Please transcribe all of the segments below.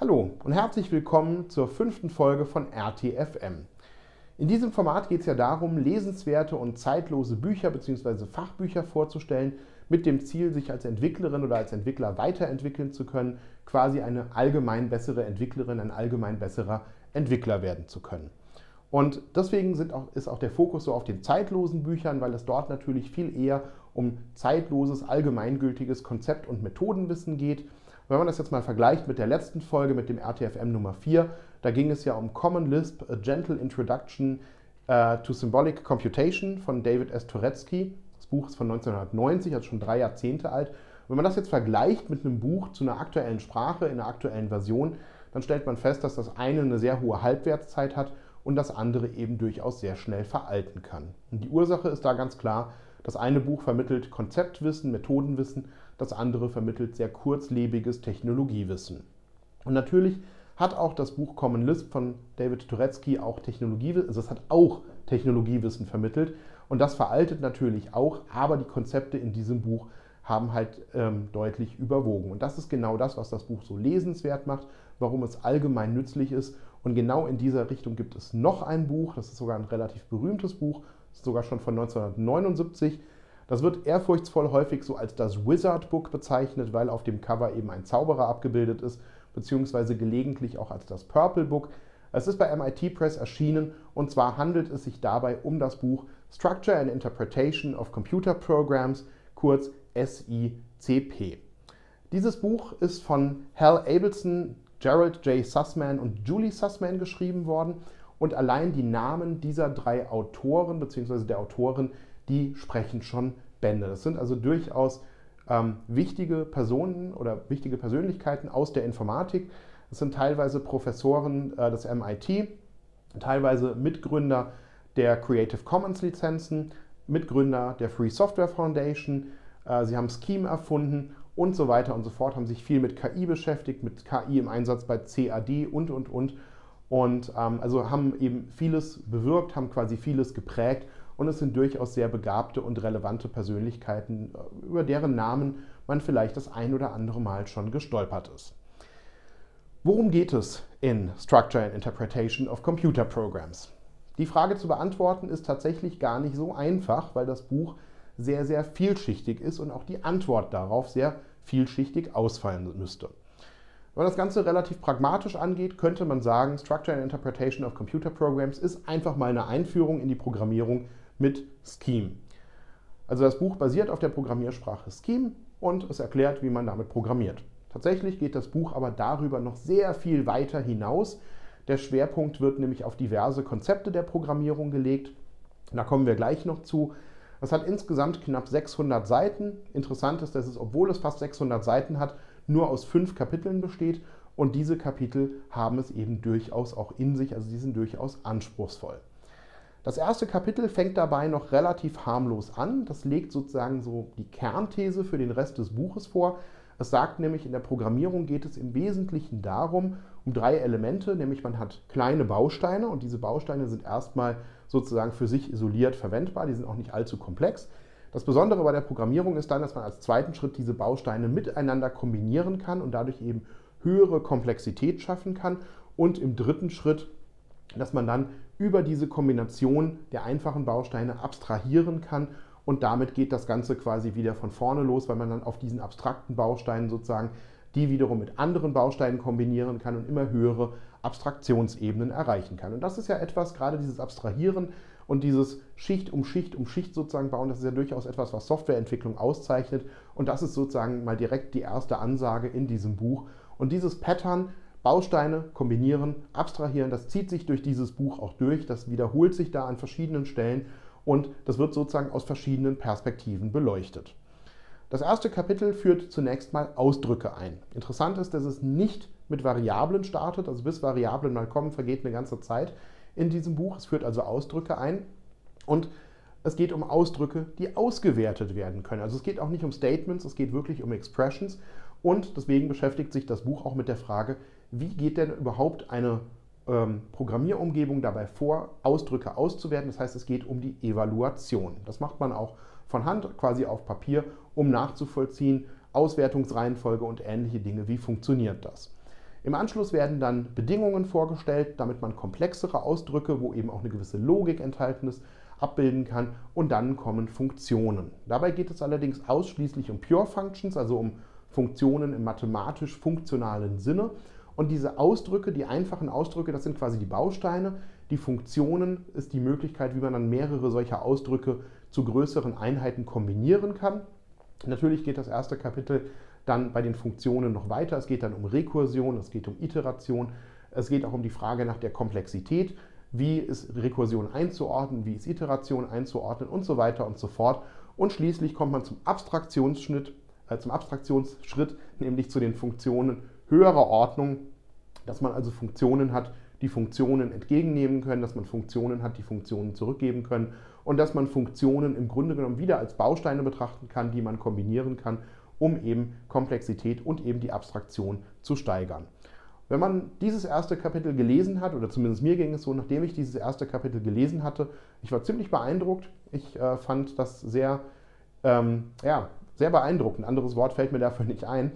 Hallo und herzlich willkommen zur fünften Folge von RTFM. In diesem Format geht es ja darum, lesenswerte und zeitlose Bücher bzw. Fachbücher vorzustellen, mit dem Ziel, sich als Entwicklerin oder als Entwickler weiterentwickeln zu können, quasi eine allgemein bessere Entwicklerin, ein allgemein besserer Entwickler werden zu können. Und deswegen auch, ist auch der Fokus so auf den zeitlosen Büchern, weil es dort natürlich viel eher um zeitloses, allgemeingültiges Konzept- und Methodenwissen geht wenn man das jetzt mal vergleicht mit der letzten Folge, mit dem RTFM Nummer 4, da ging es ja um Common Lisp, A Gentle Introduction uh, to Symbolic Computation von David S. Turetsky. Das Buch ist von 1990, also schon drei Jahrzehnte alt. wenn man das jetzt vergleicht mit einem Buch zu einer aktuellen Sprache, in einer aktuellen Version, dann stellt man fest, dass das eine eine sehr hohe Halbwertszeit hat und das andere eben durchaus sehr schnell veralten kann. Und die Ursache ist da ganz klar, das eine Buch vermittelt Konzeptwissen, Methodenwissen, das andere vermittelt sehr kurzlebiges Technologiewissen. Und natürlich hat auch das Buch Common Lisp von David Turetsky auch Technologiewissen, also es hat auch Technologiewissen vermittelt und das veraltet natürlich auch, aber die Konzepte in diesem Buch haben halt ähm, deutlich überwogen. Und das ist genau das, was das Buch so lesenswert macht, warum es allgemein nützlich ist. Und genau in dieser Richtung gibt es noch ein Buch, das ist sogar ein relativ berühmtes Buch, sogar schon von 1979. Das wird ehrfurchtsvoll häufig so als das Wizard Book bezeichnet, weil auf dem Cover eben ein Zauberer abgebildet ist, beziehungsweise gelegentlich auch als das Purple Book. Es ist bei MIT Press erschienen und zwar handelt es sich dabei um das Buch Structure and Interpretation of Computer Programs, kurz SICP. Dieses Buch ist von Hal Abelson, Gerald J. Sussman und Julie Sussman geschrieben worden und allein die Namen dieser drei Autoren bzw. der Autorin die sprechen schon Bände. Das sind also durchaus ähm, wichtige Personen oder wichtige Persönlichkeiten aus der Informatik. Das sind teilweise Professoren äh, des MIT, teilweise Mitgründer der Creative Commons Lizenzen, Mitgründer der Free Software Foundation. Äh, sie haben Scheme erfunden und so weiter und so fort, haben sich viel mit KI beschäftigt, mit KI im Einsatz bei CAD und, und, und. Und ähm, also haben eben vieles bewirkt, haben quasi vieles geprägt und es sind durchaus sehr begabte und relevante Persönlichkeiten, über deren Namen man vielleicht das ein oder andere Mal schon gestolpert ist. Worum geht es in Structure and Interpretation of Computer Programs? Die Frage zu beantworten ist tatsächlich gar nicht so einfach, weil das Buch sehr, sehr vielschichtig ist und auch die Antwort darauf sehr vielschichtig ausfallen müsste. Wenn man das Ganze relativ pragmatisch angeht, könnte man sagen, Structure and Interpretation of Computer Programs ist einfach mal eine Einführung in die Programmierung mit Scheme. Also das Buch basiert auf der Programmiersprache Scheme und es erklärt, wie man damit programmiert. Tatsächlich geht das Buch aber darüber noch sehr viel weiter hinaus. Der Schwerpunkt wird nämlich auf diverse Konzepte der Programmierung gelegt. Da kommen wir gleich noch zu. Es hat insgesamt knapp 600 Seiten. Interessant ist, dass es, obwohl es fast 600 Seiten hat, nur aus fünf Kapiteln besteht. Und diese Kapitel haben es eben durchaus auch in sich, also sie sind durchaus anspruchsvoll. Das erste Kapitel fängt dabei noch relativ harmlos an. Das legt sozusagen so die Kernthese für den Rest des Buches vor. Es sagt nämlich, in der Programmierung geht es im Wesentlichen darum, um drei Elemente, nämlich man hat kleine Bausteine und diese Bausteine sind erstmal sozusagen für sich isoliert verwendbar, die sind auch nicht allzu komplex. Das Besondere bei der Programmierung ist dann, dass man als zweiten Schritt diese Bausteine miteinander kombinieren kann und dadurch eben höhere Komplexität schaffen kann. Und im dritten Schritt, dass man dann über diese Kombination der einfachen Bausteine abstrahieren kann und damit geht das Ganze quasi wieder von vorne los, weil man dann auf diesen abstrakten Bausteinen sozusagen die wiederum mit anderen Bausteinen kombinieren kann und immer höhere Abstraktionsebenen erreichen kann. Und das ist ja etwas, gerade dieses Abstrahieren und dieses Schicht um Schicht um Schicht sozusagen bauen, das ist ja durchaus etwas, was Softwareentwicklung auszeichnet. Und das ist sozusagen mal direkt die erste Ansage in diesem Buch. Und dieses Pattern Bausteine kombinieren, abstrahieren, das zieht sich durch dieses Buch auch durch, das wiederholt sich da an verschiedenen Stellen und das wird sozusagen aus verschiedenen Perspektiven beleuchtet. Das erste Kapitel führt zunächst mal Ausdrücke ein. Interessant ist, dass es nicht mit Variablen startet, also bis Variablen mal kommen, vergeht eine ganze Zeit in diesem Buch. Es führt also Ausdrücke ein und es geht um Ausdrücke, die ausgewertet werden können. Also es geht auch nicht um Statements, es geht wirklich um Expressions und deswegen beschäftigt sich das Buch auch mit der Frage, wie geht denn überhaupt eine ähm, Programmierumgebung dabei vor, Ausdrücke auszuwerten. Das heißt, es geht um die Evaluation. Das macht man auch von Hand, quasi auf Papier, um nachzuvollziehen, Auswertungsreihenfolge und ähnliche Dinge, wie funktioniert das. Im Anschluss werden dann Bedingungen vorgestellt, damit man komplexere Ausdrücke, wo eben auch eine gewisse Logik enthalten ist, abbilden kann. Und dann kommen Funktionen. Dabei geht es allerdings ausschließlich um Pure Functions, also um Funktionen im mathematisch-funktionalen Sinne. Und diese Ausdrücke, die einfachen Ausdrücke, das sind quasi die Bausteine. Die Funktionen ist die Möglichkeit, wie man dann mehrere solcher Ausdrücke zu größeren Einheiten kombinieren kann. Natürlich geht das erste Kapitel dann bei den Funktionen noch weiter. Es geht dann um Rekursion, es geht um Iteration, es geht auch um die Frage nach der Komplexität. Wie ist Rekursion einzuordnen, wie ist Iteration einzuordnen und so weiter und so fort. Und schließlich kommt man zum Abstraktionsschritt, äh, zum Abstraktionsschritt, nämlich zu den Funktionen höherer Ordnung, dass man also Funktionen hat, die Funktionen entgegennehmen können, dass man Funktionen hat, die Funktionen zurückgeben können und dass man Funktionen im Grunde genommen wieder als Bausteine betrachten kann, die man kombinieren kann, um eben Komplexität und eben die Abstraktion zu steigern. Wenn man dieses erste Kapitel gelesen hat, oder zumindest mir ging es so, nachdem ich dieses erste Kapitel gelesen hatte, ich war ziemlich beeindruckt. Ich äh, fand das sehr, ähm, ja, sehr beeindruckend. Ein anderes Wort fällt mir dafür nicht ein.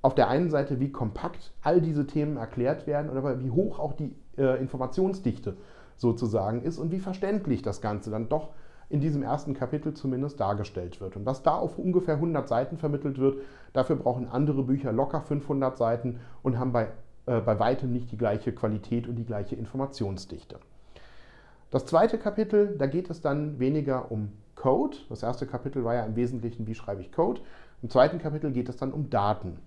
Auf der einen Seite, wie kompakt all diese Themen erklärt werden, aber wie hoch auch die äh, Informationsdichte sozusagen ist und wie verständlich das Ganze dann doch in diesem ersten Kapitel zumindest dargestellt wird. Und was da auf ungefähr 100 Seiten vermittelt wird, dafür brauchen andere Bücher locker 500 Seiten und haben bei, äh, bei weitem nicht die gleiche Qualität und die gleiche Informationsdichte. Das zweite Kapitel, da geht es dann weniger um Code. Das erste Kapitel war ja im Wesentlichen, wie schreibe ich Code. Im zweiten Kapitel geht es dann um Daten.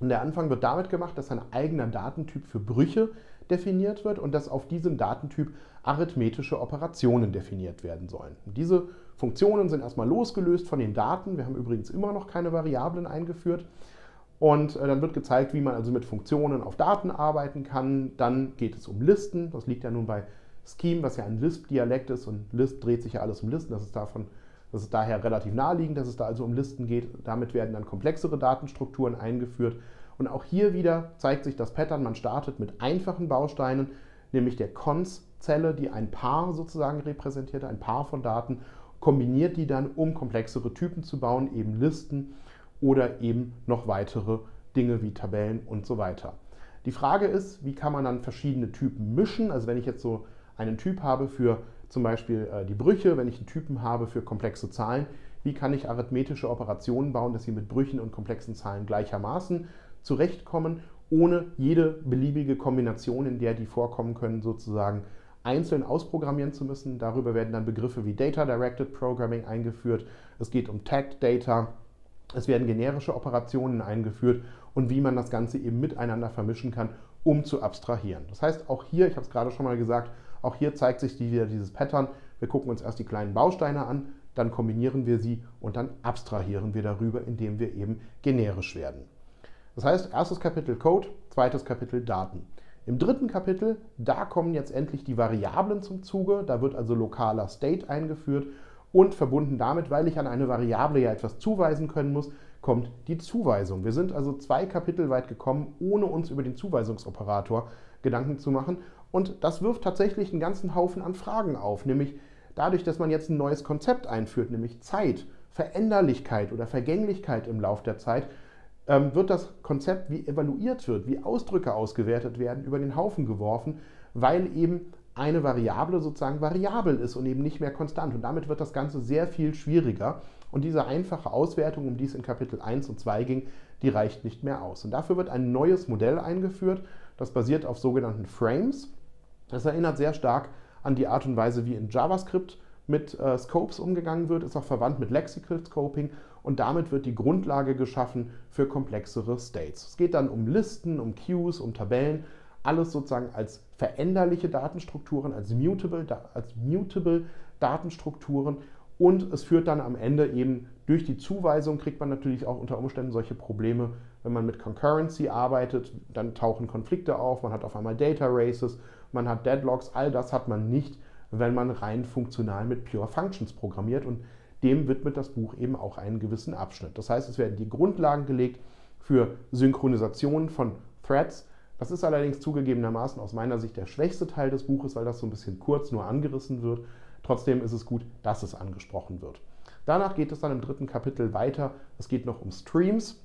Und der Anfang wird damit gemacht, dass ein eigener Datentyp für Brüche definiert wird und dass auf diesem Datentyp arithmetische Operationen definiert werden sollen. Diese Funktionen sind erstmal losgelöst von den Daten. Wir haben übrigens immer noch keine Variablen eingeführt. Und äh, dann wird gezeigt, wie man also mit Funktionen auf Daten arbeiten kann. Dann geht es um Listen. Das liegt ja nun bei Scheme, was ja ein Lisp-Dialekt ist. Und Lisp dreht sich ja alles um Listen. Das ist, davon, das ist daher relativ naheliegend, dass es da also um Listen geht. Damit werden dann komplexere Datenstrukturen eingeführt. Und auch hier wieder zeigt sich das Pattern. Man startet mit einfachen Bausteinen, nämlich der Cons-Zelle, die ein Paar sozusagen repräsentiert, ein Paar von Daten, kombiniert die dann, um komplexere Typen zu bauen, eben Listen oder eben noch weitere Dinge wie Tabellen und so weiter. Die Frage ist, wie kann man dann verschiedene Typen mischen? Also wenn ich jetzt so einen Typ habe für zum Beispiel äh, die Brüche, wenn ich einen Typen habe für komplexe Zahlen, wie kann ich arithmetische Operationen bauen, dass sie mit Brüchen und komplexen Zahlen gleichermaßen zurechtkommen, ohne jede beliebige Kombination, in der die vorkommen können, sozusagen einzeln ausprogrammieren zu müssen. Darüber werden dann Begriffe wie Data Directed Programming eingeführt. Es geht um Tagged Data. Es werden generische Operationen eingeführt und wie man das Ganze eben miteinander vermischen kann, um zu abstrahieren. Das heißt, auch hier, ich habe es gerade schon mal gesagt, auch hier zeigt sich wieder dieses Pattern. Wir gucken uns erst die kleinen Bausteine an, dann kombinieren wir sie und dann abstrahieren wir darüber, indem wir eben generisch werden. Das heißt, erstes Kapitel Code, zweites Kapitel Daten. Im dritten Kapitel, da kommen jetzt endlich die Variablen zum Zuge. Da wird also lokaler State eingeführt und verbunden damit, weil ich an eine Variable ja etwas zuweisen können muss, kommt die Zuweisung. Wir sind also zwei Kapitel weit gekommen, ohne uns über den Zuweisungsoperator Gedanken zu machen. Und das wirft tatsächlich einen ganzen Haufen an Fragen auf, nämlich dadurch, dass man jetzt ein neues Konzept einführt, nämlich Zeit, Veränderlichkeit oder Vergänglichkeit im Lauf der Zeit, ähm, wird das Konzept, wie evaluiert wird, wie Ausdrücke ausgewertet werden, über den Haufen geworfen, weil eben eine Variable sozusagen variabel ist und eben nicht mehr konstant. Und damit wird das Ganze sehr viel schwieriger. Und diese einfache Auswertung, um die es in Kapitel 1 und 2 ging, die reicht nicht mehr aus. Und dafür wird ein neues Modell eingeführt, das basiert auf sogenannten Frames. Das erinnert sehr stark an die Art und Weise, wie in JavaScript mit äh, Scopes umgegangen wird, ist auch verwandt mit Lexical Scoping. Und damit wird die Grundlage geschaffen für komplexere States. Es geht dann um Listen, um Queues, um Tabellen, alles sozusagen als veränderliche Datenstrukturen, als mutable, als mutable Datenstrukturen. Und es führt dann am Ende eben durch die Zuweisung, kriegt man natürlich auch unter Umständen solche Probleme, wenn man mit Concurrency arbeitet, dann tauchen Konflikte auf, man hat auf einmal Data Races, man hat Deadlocks, all das hat man nicht, wenn man rein funktional mit Pure Functions programmiert und dem widmet das Buch eben auch einen gewissen Abschnitt. Das heißt, es werden die Grundlagen gelegt für Synchronisation von Threads. Das ist allerdings zugegebenermaßen aus meiner Sicht der schwächste Teil des Buches, weil das so ein bisschen kurz nur angerissen wird. Trotzdem ist es gut, dass es angesprochen wird. Danach geht es dann im dritten Kapitel weiter. Es geht noch um Streams.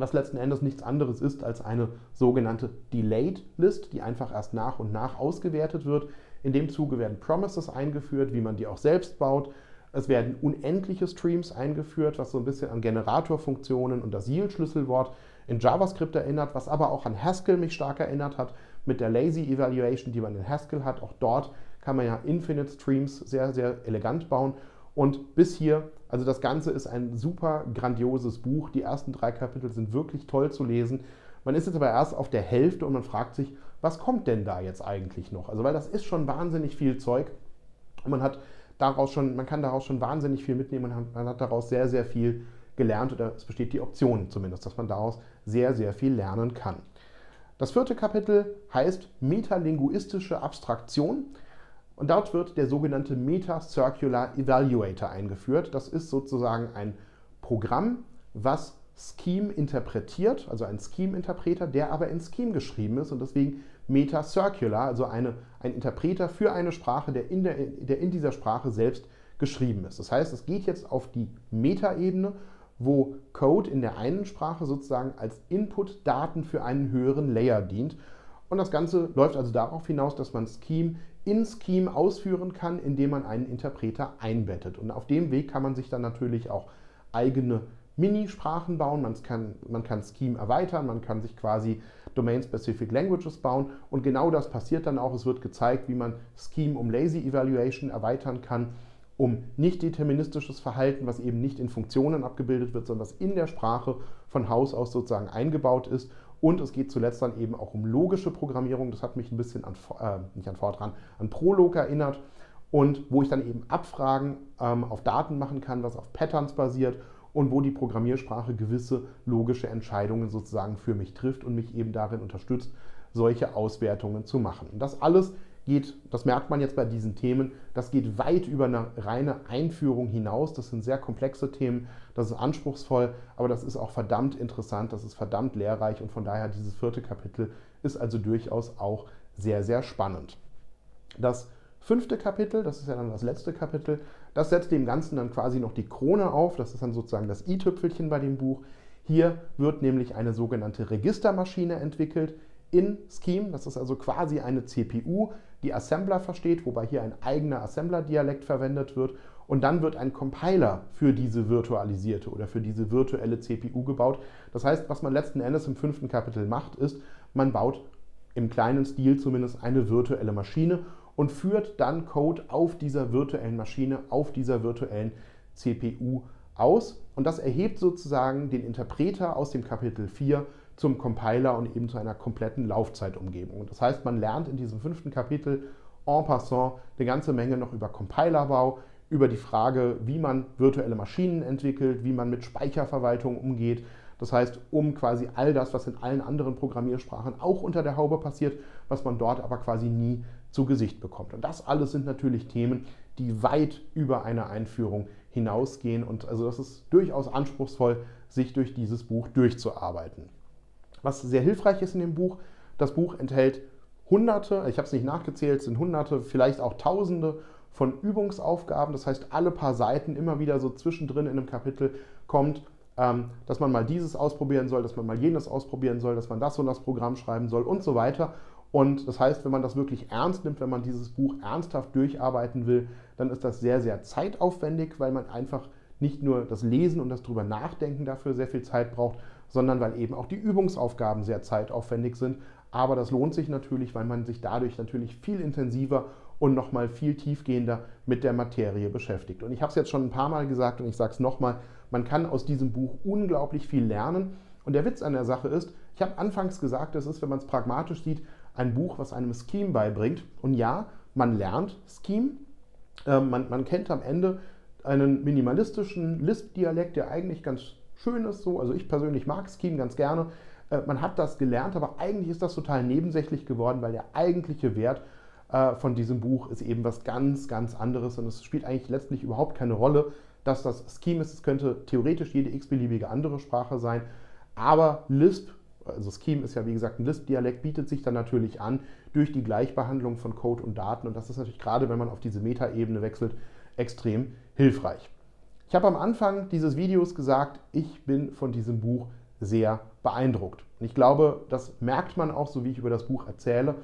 Was letzten Endes nichts anderes ist als eine sogenannte Delayed List, die einfach erst nach und nach ausgewertet wird. In dem Zuge werden Promises eingeführt, wie man die auch selbst baut. Es werden unendliche Streams eingeführt, was so ein bisschen an Generatorfunktionen und das Yield-Schlüsselwort in JavaScript erinnert, was aber auch an Haskell mich stark erinnert hat, mit der Lazy Evaluation, die man in Haskell hat. Auch dort kann man ja Infinite Streams sehr, sehr elegant bauen. Und bis hier, also das Ganze ist ein super grandioses Buch. Die ersten drei Kapitel sind wirklich toll zu lesen. Man ist jetzt aber erst auf der Hälfte und man fragt sich, was kommt denn da jetzt eigentlich noch? Also, weil das ist schon wahnsinnig viel Zeug. Und man hat daraus schon, man kann daraus schon wahnsinnig viel mitnehmen. Hat, man hat daraus sehr, sehr viel gelernt oder es besteht die Option zumindest, dass man daraus sehr, sehr viel lernen kann. Das vierte Kapitel heißt Metalinguistische Abstraktion. Und dort wird der sogenannte Meta-Circular Evaluator eingeführt. Das ist sozusagen ein Programm, was Scheme interpretiert, also ein Scheme-Interpreter, der aber in Scheme geschrieben ist und deswegen Meta-Circular, also eine, ein Interpreter für eine Sprache, der in, der, der in dieser Sprache selbst geschrieben ist. Das heißt, es geht jetzt auf die Meta-Ebene, wo Code in der einen Sprache sozusagen als Input-Daten für einen höheren Layer dient. Und das Ganze läuft also darauf hinaus, dass man Scheme in Scheme ausführen kann, indem man einen Interpreter einbettet. Und auf dem Weg kann man sich dann natürlich auch eigene Mini-Sprachen bauen. Man kann, man kann Scheme erweitern, man kann sich quasi Domain-Specific Languages bauen. Und genau das passiert dann auch. Es wird gezeigt, wie man Scheme um Lazy Evaluation erweitern kann, um nicht deterministisches Verhalten, was eben nicht in Funktionen abgebildet wird, sondern was in der Sprache von Haus aus sozusagen eingebaut ist und es geht zuletzt dann eben auch um logische Programmierung. Das hat mich ein bisschen an, äh, nicht an Fortran, an Prolog erinnert. Und wo ich dann eben Abfragen ähm, auf Daten machen kann, was auf Patterns basiert und wo die Programmiersprache gewisse logische Entscheidungen sozusagen für mich trifft und mich eben darin unterstützt, solche Auswertungen zu machen. Und das alles geht, das merkt man jetzt bei diesen Themen, das geht weit über eine reine Einführung hinaus. Das sind sehr komplexe Themen, das ist anspruchsvoll, aber das ist auch verdammt interessant, das ist verdammt lehrreich und von daher dieses vierte Kapitel ist also durchaus auch sehr, sehr spannend. Das fünfte Kapitel, das ist ja dann das letzte Kapitel, das setzt dem Ganzen dann quasi noch die Krone auf, das ist dann sozusagen das i-Tüpfelchen bei dem Buch. Hier wird nämlich eine sogenannte Registermaschine entwickelt, in Scheme. Das ist also quasi eine CPU, die Assembler versteht, wobei hier ein eigener Assembler-Dialekt verwendet wird. Und dann wird ein Compiler für diese virtualisierte oder für diese virtuelle CPU gebaut. Das heißt, was man letzten Endes im fünften Kapitel macht, ist, man baut im kleinen Stil zumindest eine virtuelle Maschine und führt dann Code auf dieser virtuellen Maschine, auf dieser virtuellen CPU aus. Und das erhebt sozusagen den Interpreter aus dem Kapitel 4 zum Compiler und eben zu einer kompletten Laufzeitumgebung. Das heißt, man lernt in diesem fünften Kapitel en passant eine ganze Menge noch über Compilerbau, über die Frage, wie man virtuelle Maschinen entwickelt, wie man mit Speicherverwaltung umgeht. Das heißt, um quasi all das, was in allen anderen Programmiersprachen auch unter der Haube passiert, was man dort aber quasi nie zu Gesicht bekommt. Und das alles sind natürlich Themen, die weit über eine Einführung hinausgehen. Und also das ist durchaus anspruchsvoll, sich durch dieses Buch durchzuarbeiten. Was sehr hilfreich ist in dem Buch, das Buch enthält hunderte, ich habe es nicht nachgezählt, sind hunderte, vielleicht auch tausende von Übungsaufgaben. Das heißt, alle paar Seiten immer wieder so zwischendrin in einem Kapitel kommt, ähm, dass man mal dieses ausprobieren soll, dass man mal jenes ausprobieren soll, dass man das und das Programm schreiben soll und so weiter. Und das heißt, wenn man das wirklich ernst nimmt, wenn man dieses Buch ernsthaft durcharbeiten will, dann ist das sehr, sehr zeitaufwendig, weil man einfach nicht nur das Lesen und das drüber nachdenken dafür sehr viel Zeit braucht, sondern weil eben auch die Übungsaufgaben sehr zeitaufwendig sind. Aber das lohnt sich natürlich, weil man sich dadurch natürlich viel intensiver und nochmal viel tiefgehender mit der Materie beschäftigt. Und ich habe es jetzt schon ein paar Mal gesagt und ich sage es nochmal, man kann aus diesem Buch unglaublich viel lernen. Und der Witz an der Sache ist, ich habe anfangs gesagt, es ist, wenn man es pragmatisch sieht, ein Buch, was einem Scheme beibringt. Und ja, man lernt Scheme. Ähm, man, man kennt am Ende einen minimalistischen Lisp-Dialekt, der eigentlich ganz schön ist so. Also ich persönlich mag Scheme ganz gerne. Äh, man hat das gelernt, aber eigentlich ist das total nebensächlich geworden, weil der eigentliche Wert äh, von diesem Buch ist eben was ganz, ganz anderes und es spielt eigentlich letztlich überhaupt keine Rolle, dass das Scheme ist. Es könnte theoretisch jede x-beliebige andere Sprache sein, aber Lisp, also Scheme ist ja wie gesagt ein Lisp-Dialekt, bietet sich dann natürlich an durch die Gleichbehandlung von Code und Daten und das ist natürlich gerade, wenn man auf diese Metaebene wechselt, extrem hilfreich. Ich habe am Anfang dieses Videos gesagt, ich bin von diesem Buch sehr beeindruckt. Und ich glaube, das merkt man auch, so wie ich über das Buch erzähle.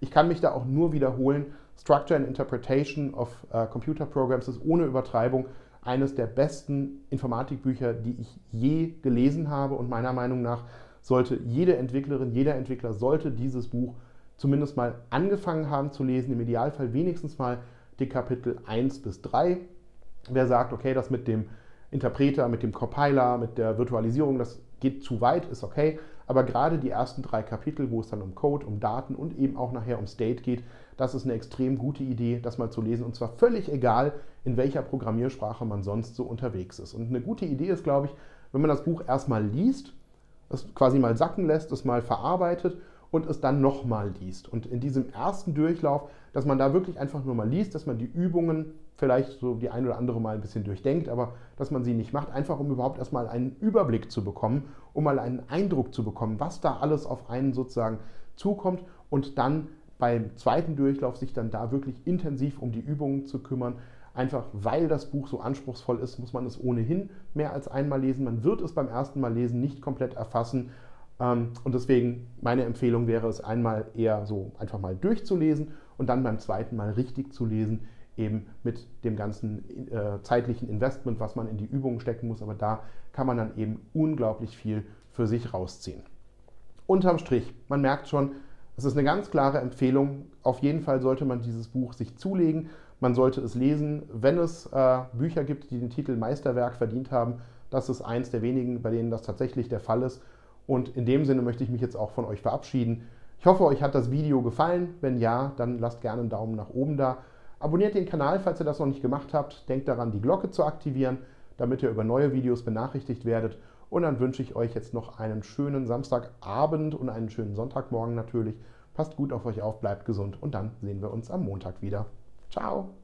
Ich kann mich da auch nur wiederholen. Structure and Interpretation of uh, Computer Programs ist ohne Übertreibung eines der besten Informatikbücher, die ich je gelesen habe. Und meiner Meinung nach sollte jede Entwicklerin, jeder Entwickler sollte dieses Buch zumindest mal angefangen haben zu lesen, im Idealfall wenigstens mal die Kapitel 1 bis 3. Wer sagt, okay, das mit dem Interpreter, mit dem Compiler, mit der Virtualisierung, das geht zu weit, ist okay. Aber gerade die ersten drei Kapitel, wo es dann um Code, um Daten und eben auch nachher um State geht, das ist eine extrem gute Idee, das mal zu lesen. Und zwar völlig egal, in welcher Programmiersprache man sonst so unterwegs ist. Und eine gute Idee ist, glaube ich, wenn man das Buch erstmal liest, es quasi mal sacken lässt, es mal verarbeitet und es dann nochmal liest. Und in diesem ersten Durchlauf, dass man da wirklich einfach nur mal liest, dass man die Übungen vielleicht so die ein oder andere mal ein bisschen durchdenkt, aber dass man sie nicht macht, einfach um überhaupt erstmal einen Überblick zu bekommen, um mal einen Eindruck zu bekommen, was da alles auf einen sozusagen zukommt und dann beim zweiten Durchlauf sich dann da wirklich intensiv um die Übungen zu kümmern. Einfach weil das Buch so anspruchsvoll ist, muss man es ohnehin mehr als einmal lesen. Man wird es beim ersten Mal lesen nicht komplett erfassen und deswegen meine Empfehlung wäre es einmal eher so einfach mal durchzulesen und dann beim zweiten Mal richtig zu lesen, eben mit dem ganzen äh, zeitlichen Investment, was man in die Übungen stecken muss. Aber da kann man dann eben unglaublich viel für sich rausziehen. Unterm Strich, man merkt schon, es ist eine ganz klare Empfehlung. Auf jeden Fall sollte man dieses Buch sich zulegen. Man sollte es lesen, wenn es äh, Bücher gibt, die den Titel Meisterwerk verdient haben. Das ist eins der wenigen, bei denen das tatsächlich der Fall ist. Und in dem Sinne möchte ich mich jetzt auch von euch verabschieden. Ich hoffe, euch hat das Video gefallen. Wenn ja, dann lasst gerne einen Daumen nach oben da. Abonniert den Kanal, falls ihr das noch nicht gemacht habt. Denkt daran, die Glocke zu aktivieren, damit ihr über neue Videos benachrichtigt werdet. Und dann wünsche ich euch jetzt noch einen schönen Samstagabend und einen schönen Sonntagmorgen natürlich. Passt gut auf euch auf, bleibt gesund und dann sehen wir uns am Montag wieder. Ciao!